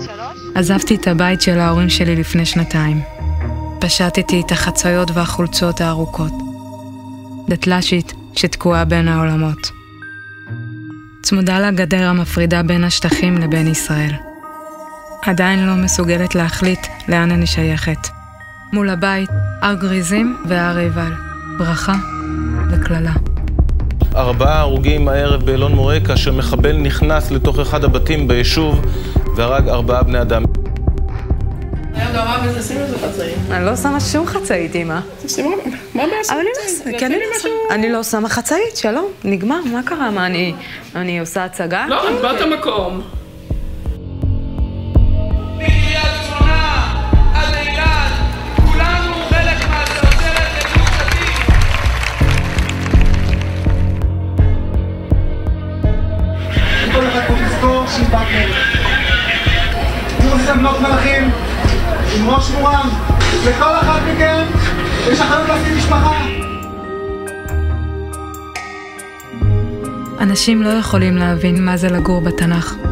שלוש? עזבתי את הבית של ההורים שלי לפני שנתיים. פשטתי את החצאיות והחולצות הארוכות. דתל"שית שתקועה בין העולמות. צמודה לגדר המפרידה בין השטחים לבין ישראל. עדיין לא מסוגלת להחליט לאן אני שייכת. מול הבית, הר גריזים והר עיבל. ברכה וקללה. ארבעה הרוגים הערב באלון מורה כאשר מחבל נכנס לתוך אחד הבתים ביישוב והרג ארבעה בני אדם. אני לא שמה שום חצאית, אמא. מה הבעיה אני לא, לא שמה, אני לא שמה חצאית, שלום, נגמר, מה קרה? מה, אני, אני עושה הצגה? לא, את באת המקום. עם ראש מורם. לכל אחד מכם יש אחריות להקים משפחה. אנשים לא יכולים להבין מה זה לגור בתנ"ך.